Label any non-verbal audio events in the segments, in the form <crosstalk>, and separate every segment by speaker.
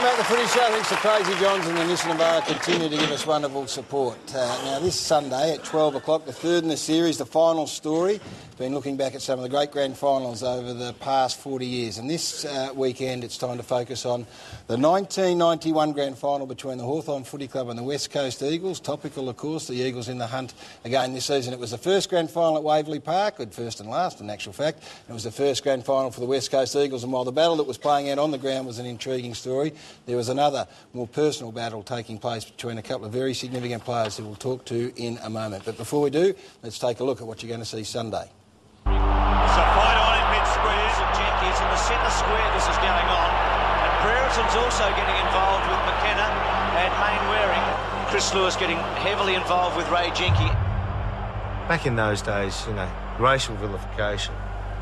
Speaker 1: Back to the Footy Show. Thanks to Crazy Johns and the Nissan Bar continue to give us wonderful support. Uh, now, this Sunday at 12 o'clock, the third in the series, the final story. Been looking back at some of the great grand finals over the past 40 years. And this uh, weekend, it's time to focus on the 1991 grand final between the Hawthorn Footy Club and the West Coast Eagles. Topical, of course, the Eagles in the hunt again this season. It was the first grand final at Waverley Park, good first and last, in actual fact. It was the first grand final for the West Coast Eagles. And while the battle that was playing out on the ground was an intriguing story, there was another more personal battle taking place between a couple of very significant players who we'll talk to in a moment. But before we do, let's take a look at what you're going to see Sunday.
Speaker 2: It's a fight on in mid square. St Jenkins in the centre square. This is going on, and Brereton's also getting involved with McKenna and Mainwaring. Chris Lewis getting heavily involved with Ray Jencke.
Speaker 3: Back in those days, you know, racial vilification.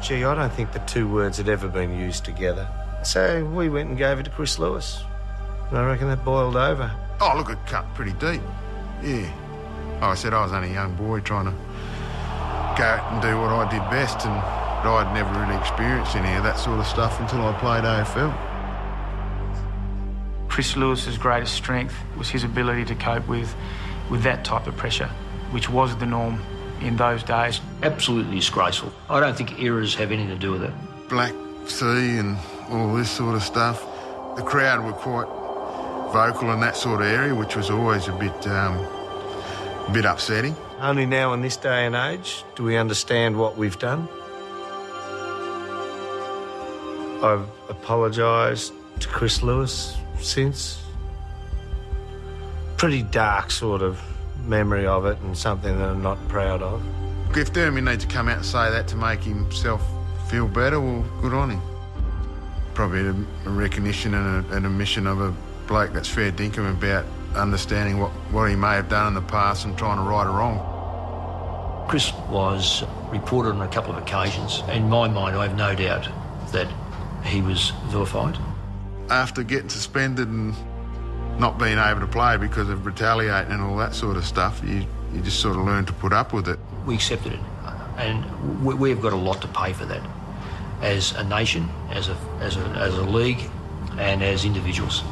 Speaker 3: Gee, I don't think the two words had ever been used together. So we went and gave it to Chris Lewis. And I reckon that boiled over.
Speaker 4: Oh, look, it cut pretty deep. Yeah. Like I said, I was only a young boy trying to go out and do what I did best, and but I'd never really experienced any of that sort of stuff until I played AFL.
Speaker 5: Chris Lewis's greatest strength was his ability to cope with, with that type of pressure, which was the norm in those days.
Speaker 6: Absolutely disgraceful. I don't think eras have anything to do with it.
Speaker 4: Black Sea and all this sort of stuff. The crowd were quite vocal in that sort of area, which was always a bit, um, a bit upsetting.
Speaker 3: Only now in this day and age do we understand what we've done. I've apologised to Chris Lewis since. Pretty dark sort of memory of it and something that I'm not proud of.
Speaker 4: If Dermy needs to come out and say that to make himself feel better, well, good on him. Probably a, a recognition and a, an admission of a bloke that's fair dinkum about understanding what, what he may have done in the past and trying to right a wrong.
Speaker 6: Chris was reported on a couple of occasions. In my mind, I have no doubt that he was vilified.
Speaker 4: After getting suspended and not being able to play because of retaliating and all that sort of stuff, you, you just sort of learn to put up with it.
Speaker 6: We accepted it, and we, we've got a lot to pay for that as a nation, as a, as a, as a league, and as individuals.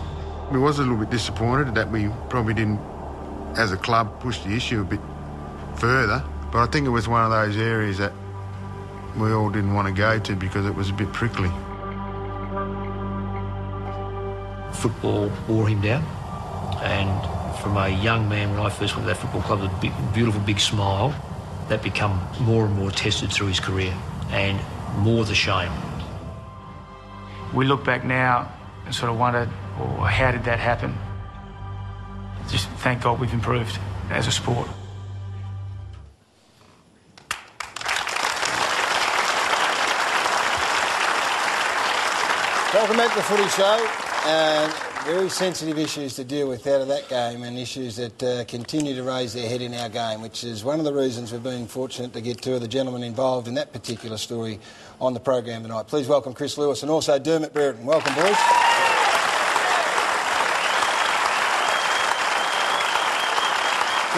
Speaker 4: We was a little bit disappointed that we probably didn't, as a club, push the issue a bit further. But I think it was one of those areas that we all didn't want to go to because it was a bit prickly.
Speaker 6: Football wore him down, and from a young man when I first went to that football club a big, beautiful big smile, that become more and more tested through his career, and more the shame.
Speaker 5: We look back now and sort of wonder, well, how did that happen? Just thank God we've improved as a sport.
Speaker 1: Welcome back to the Footy Show. Uh, very sensitive issues to deal with out of that game and issues that uh, continue to raise their head in our game, which is one of the reasons we've been fortunate to get two of the gentlemen involved in that particular story on the program tonight. Please welcome Chris Lewis and also Dermott Brereton. Welcome, boys.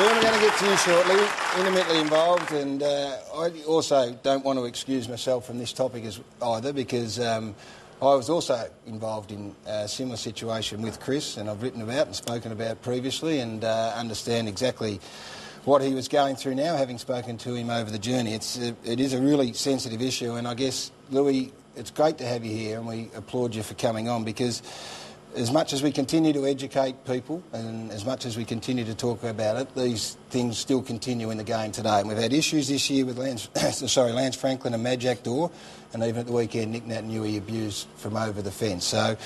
Speaker 1: I'm going to get to you shortly. Intimately involved, and uh, I also don't want to excuse myself from this topic as either because um, I was also involved in a similar situation with Chris, and I've written about and spoken about previously, and uh, understand exactly what he was going through now, having spoken to him over the journey. It's a, it is a really sensitive issue, and I guess Louis, it's great to have you here, and we applaud you for coming on because as much as we continue to educate people and as much as we continue to talk about it, these things still continue in the game today. And we've had issues this year with Lance, <coughs> sorry, Lance Franklin and Majak Daw, and even at the weekend, Nick Naitanui abused from over the fence. So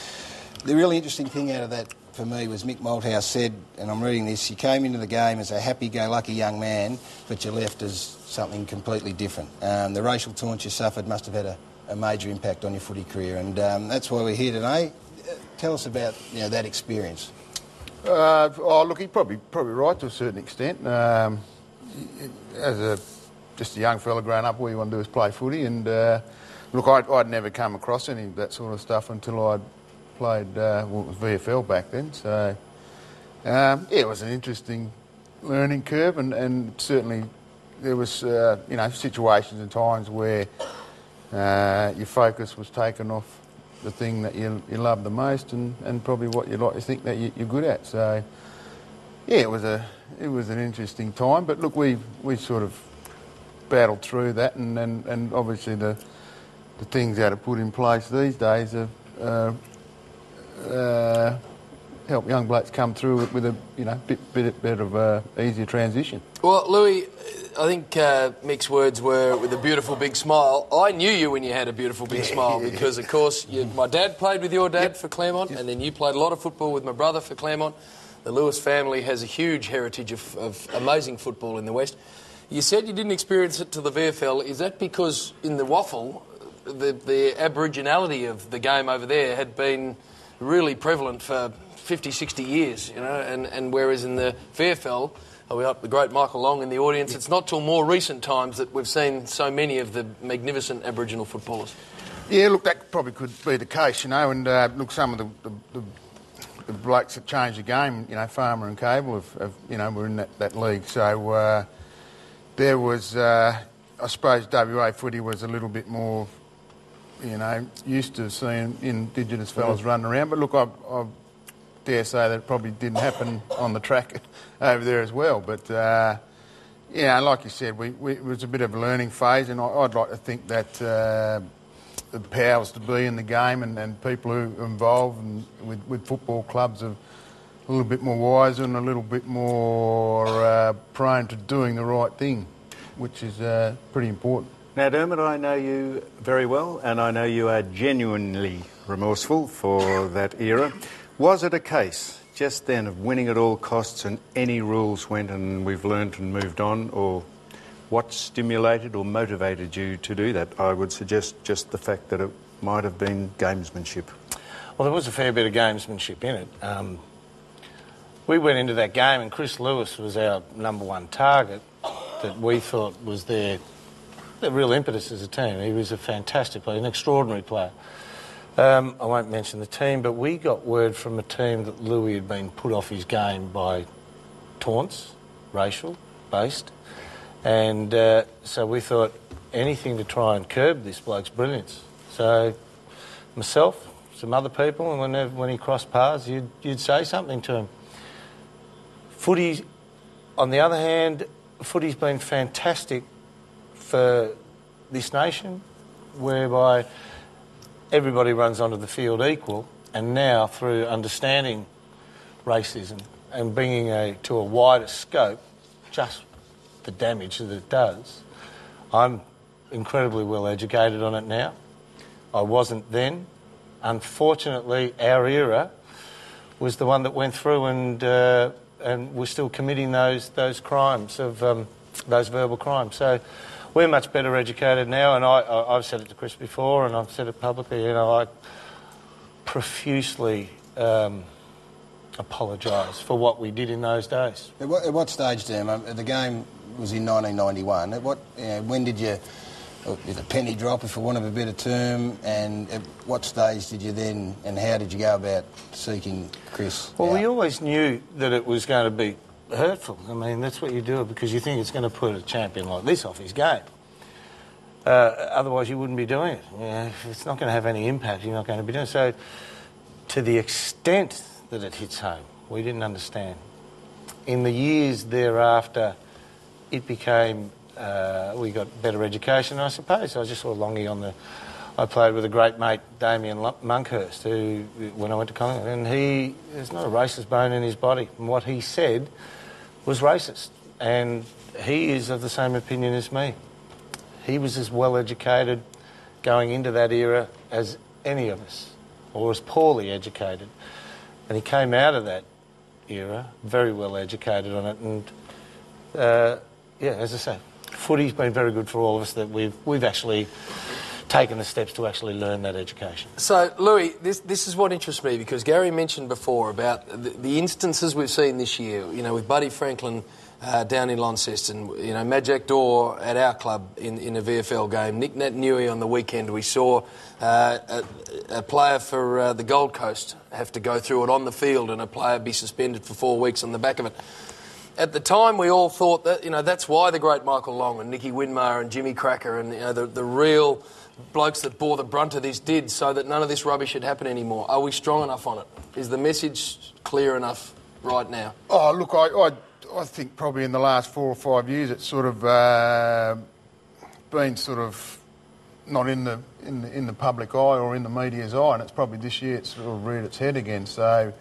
Speaker 1: the really interesting thing out of that for me was Mick Malthouse said, and I'm reading this, you came into the game as a happy-go-lucky young man, but you left as something completely different. Um, the racial taunts you suffered must have had a, a major impact on your footy career, and um, that's why we're here today. Tell us about you know, that experience.
Speaker 4: Uh, oh, look, he's probably probably right to a certain extent. Um, as a just a young fella growing up, all you want to do is play footy, and uh, look, I'd, I'd, never come across any of that sort of stuff until I'd played uh, well, VFL back then. So um, yeah, it was an interesting learning curve, and, and certainly there was uh, you know situations and times where uh, your focus was taken off the thing that you, you love the most and, and probably what you like to think that you, you're good at. So, yeah, it was a it was an interesting time. But look, we we sort of battled through that, and, and, and obviously the the things that are put in place these days are. Uh, uh, help young blokes come through with a you know bit bit, bit of a easier transition.
Speaker 7: Well, Louis, I think uh, Mick's words were with a beautiful big smile. I knew you when you had a beautiful big smile <laughs> because, of course, you, my dad played with your dad
Speaker 4: Yep.
Speaker 7: for Claremont, and then you played a lot of football with my brother for Claremont. The Lewis family has a huge heritage of, of amazing football in the West. You said you didn't experience it to the VFL. Is that because in the WAFL, the, the aboriginality of the game over there had been really prevalent for 50, 60 years, you know, and, and whereas in the VFL, oh, we got the great Michael Long in the audience, it's not till more recent times that we've seen so many of the magnificent Aboriginal footballers.
Speaker 4: Yeah, look, that probably could be the case, you know. And uh, look, some of the, the, the, the blokes that changed the game, you know, Farmer and Cable, have, have you know, were in that, that league. So uh, there was, uh, I suppose, WA footy was a little bit more, you know, used to seeing Indigenous fellas running around. But look, I, I dare say that probably didn't happen on the track <laughs> over there as well. But uh, yeah, like you said, we, we, it was a bit of a learning phase, and I, I'd like to think that uh, the powers to be in the game and, and people who are involved and with, with football clubs are a little bit more wiser and a little bit more uh, prone to doing the right thing, which is uh, pretty important.
Speaker 8: Now, Dermott, I know you very well, and I know you are genuinely remorseful for that era. Was it a case just then of winning at all costs and any rules went and we've learned and moved on, or what stimulated or motivated you to do that? I would suggest just the fact that it might have been gamesmanship.
Speaker 3: Well, there was a fair bit of gamesmanship in it. Um, we went into that game, and Chris Lewis was our number one target that we thought was their, their real impetus as a team. He was a fantastic player, an extraordinary player. Um, I won't mention the team, but we got word from a team that Louis had been put off his game by taunts, racial based, and uh, so we thought anything to try and curb this bloke's brilliance. So myself, some other people, and whenever, when he crossed paths, you'd, you'd say something to him. Footy, on the other hand, footy's been fantastic for this nation, whereby everybody runs onto the field equal, and now through understanding racism and bringing a, to a wider scope just the damage that it does, I'm incredibly well educated on it now. I wasn't then. Unfortunately, our era was the one that went through and uh, and we're still committing those those crimes of um, those verbal crimes. So we're much better educated now, and I, I've said it to Chris before, and I've said it publicly. You know, I profusely um, apologise for what we did in those days.
Speaker 1: At what, at what stage, Dan? um, The game was in 1991. At what? You know, when did you? Did a penny drop, if for want of a better term? And at what stage did you then? And how did you go about seeking Chris?
Speaker 3: Well, we always knew that it was going to be hurtful. I mean, that's what you do because you think it's going to put a champion like this off his game. Uh, otherwise, you wouldn't be doing it. You know, it's not going to have any impact, you're not going to be doing it. So, to the extent that it hits home, we didn't understand. In the years thereafter, it became uh, we got better education, I suppose. I just saw Longy on the. I played with a great mate, Damian Monkhorst, who when I went to Collingwood, and he there's not a racist bone in his body. And what he said was racist, and he is of the same opinion as me. He was as well educated going into that era as any of us, or as poorly educated, and he came out of that era very well educated on it, and uh, yeah, as I say, footy's been very good for all of us that we've we've actually taken the steps to actually learn that education.
Speaker 7: So, Louis, this, this is what interests me because Gary mentioned before about the, the instances we've seen this year, you know, with Buddy Franklin uh, down in Launceston, you know, Majak Daw at our club in, in a VFL game, Nick Nat on the weekend. We saw uh, a, a player for uh, the Gold Coast have to go through it on the field and a player be suspended for four weeks on the back of it. At the time we all thought that you know that's why the great Michael Long and Nicky Winmar and Jimmy Krakouer and you know the, the real blokes that bore the brunt of this did so that none of this rubbish should happen anymore. Are we strong enough on it? Is the message clear enough right now?
Speaker 4: Oh, look, I, I, I think probably in the last four or five years it's sort of uh, been sort of not in the, in the in the public eye or in the media's eye, and it's probably this year it's sort of reared its head again. So.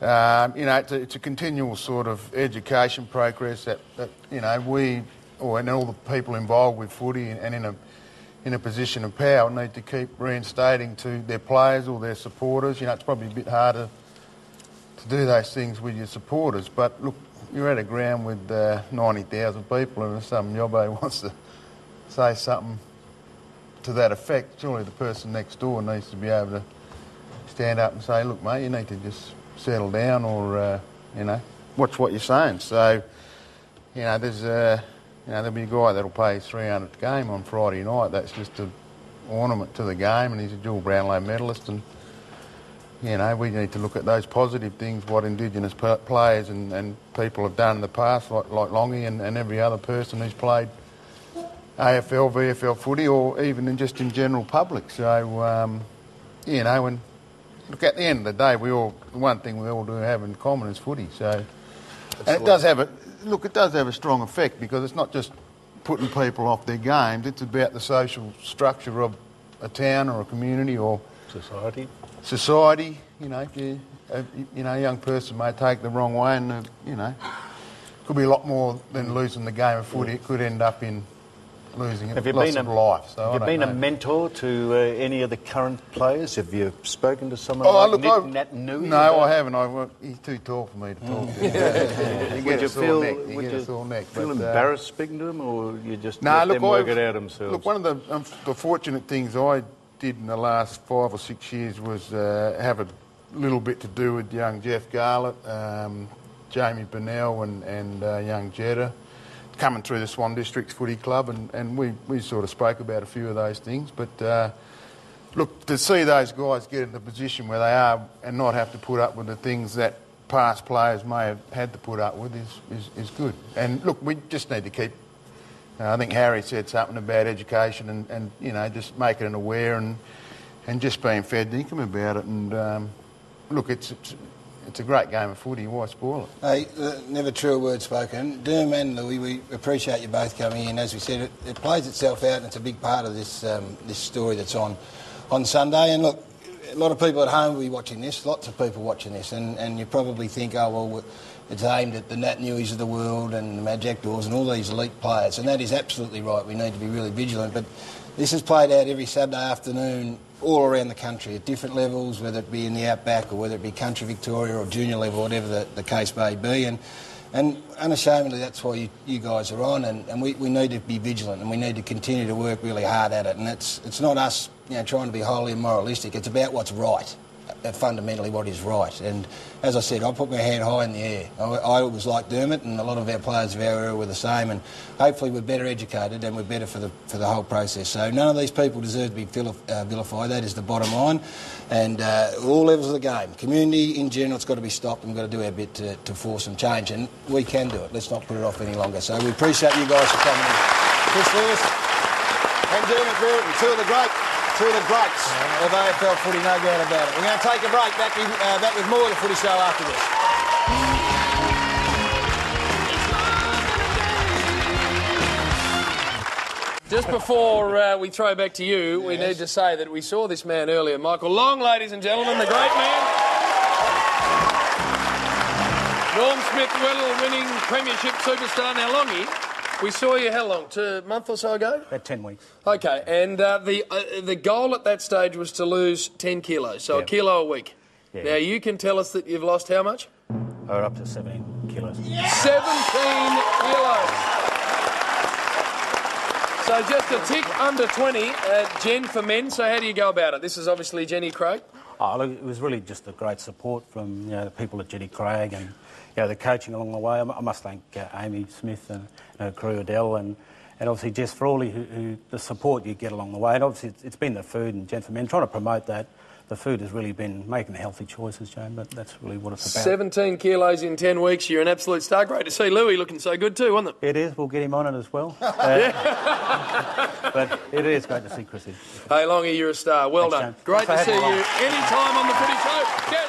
Speaker 4: Um, you know, it's a, it's a continual sort of education progress that, that you know we, or and all the people involved with footy and, and in a in a position of power need to keep reinstating to their players or their supporters. You know, it's probably a bit harder to do those things with your supporters. But look, you're at a ground with uh, 90,000 people, and if some yobbo <laughs> wants to say something to that effect, surely the person next door needs to be able to stand up and say, look, mate, you need to just settle down or, uh, you know, watch what you're saying. So, you know, there's, uh, you know, there'll be a guy that'll pay 300 a game on Friday night. That's just an ornament to the game, and he's a dual Brownlow medalist. And, you know, we need to look at those positive things, what Indigenous players and, and people have done in the past, like, like Longy and, and every other person who's played AFL, VFL footy, or even in just in general public. So, um, you know, and look, at the end of the day, we all the one thing we all do have in common is footy. So, and it does have a look. It does have a strong effect because it's not just putting people off their games. It's about the social structure of a town or a community or
Speaker 8: Society.
Speaker 4: society. You know, if you a, you know a young person may take the wrong way, and uh, you know, could be a lot more than losing the game of footy. It could end up in losing
Speaker 8: Have you
Speaker 4: loss
Speaker 8: been
Speaker 4: of
Speaker 8: a,
Speaker 4: life. So
Speaker 8: have you been
Speaker 4: know.
Speaker 8: a mentor to uh, any of the current players? Have you spoken to someone
Speaker 4: Oh,
Speaker 8: like
Speaker 4: look,
Speaker 8: Nat,
Speaker 4: I,
Speaker 8: Nat Nui
Speaker 4: no,
Speaker 8: about-
Speaker 4: I haven't. I, he's too tall for me to talk to. <laughs> Yeah. You get
Speaker 8: Would you feel,
Speaker 4: neck. You
Speaker 8: would you
Speaker 4: neck.
Speaker 8: feel
Speaker 4: but, uh,
Speaker 8: embarrassed speaking to them, or you just
Speaker 4: No,
Speaker 8: let
Speaker 4: look,
Speaker 8: them work
Speaker 4: I've-
Speaker 8: it out themselves?
Speaker 4: Look, one of the, um, the fortunate things I did in the last five or six years was uh, have a little bit to do with young Jeff Garlett, um, Jamie Bennell, and, and uh, young Jetta coming through the Swan Districts Footy Club, and, and we, we sort of spoke about a few of those things. But uh, look, to see those guys get in the position where they are and not have to put up with the things that past players may have had to put up with is, is, is good. And look, we just need to keep uh, I think Harry said something about education and, and you know, just making it aware and, and just being fair dinkum about it. And um, look, it's, it's, it's a great game of footy. Why spoil it?
Speaker 1: Hey, uh, never true a word spoken. Doom and Louis, we appreciate you both coming in. As we said, it, it plays itself out and it's a big part of this, um, this story that's on, on Sunday. And look, a lot of people at home will be watching this, lots of people watching this, and, and you probably think, oh, well, it's aimed at the Nat Newies of the world and the Majak Daws and all these elite players. And that is absolutely right. We need to be really vigilant. But this is played out every Saturday afternoon all around the country at different levels, whether it be in the outback or whether it be country Victoria or junior level, whatever the, the case may be. And, and unashamedly, that's why you, you guys are on, and, and we, we need to be vigilant and we need to continue to work really hard at it. And it's, it's not us you know, trying to be wholly moralistic, it's about what's right, fundamentally what is right. And as I said, I put my hand high in the air. I, I was like Dermott, and a lot of our players of our era were the same, and hopefully we're better educated and we're better for the, for the whole process. So none of these people deserve to be uh, vilified, that is the bottom line. And uh, all levels of the game, community in general, it's got to be stopped, and we've got to do our bit to, to force some change, and we can do it. Let's not put it off any longer. So we appreciate you guys for coming in. Chris Lewis and Dermott Brereton, two of the great, of the greats of AFL footy, no doubt about it. We're going to take a break. Back, with- uh, back with more of the footy show after this.
Speaker 7: Just before uh, we throw back to you, we need to say that we saw this man earlier, Michael Long, ladies and gentlemen, the great man. Norm Smith, well winning Premiership superstar. Now, Longy, we saw you how long? Two a month or so ago?
Speaker 9: About 10 weeks.
Speaker 7: Okay, and uh, the uh, the goal at that stage was to lose 10 kilos, so a kilo a week.
Speaker 9: Yeah.
Speaker 7: Now, you can tell us that you've lost how much?
Speaker 9: We're up to 17 kilos.
Speaker 7: 17 kilos. So just a tick under 20, uh, Jen for men. So how do you go about it? This is obviously Jenny Craig.
Speaker 9: Oh, look, it was really just a great support from you know, the people at Jenny Craig and you know, the coaching along the way. I must thank uh, Amy Smith and her crew, Adele, and, and obviously Jess Frawley, who, who, the support you get along the way. And obviously it's, it's been the food and Jen for Men, trying to promote that the food has really been making the healthy choices, Jane. But that's really what it's about.
Speaker 7: 17 kilos in 10 weeks. You're an absolute star. Great to see Louis looking so good too, wasn't it?
Speaker 9: It is. We'll get him on it as well. <laughs> Uh, <laughs> but it is great to see Chrissy.
Speaker 7: Hey, Longy, you're a star. Well
Speaker 9: Thanks,
Speaker 7: done.
Speaker 9: James.
Speaker 7: Great to see you
Speaker 9: me
Speaker 7: anytime on the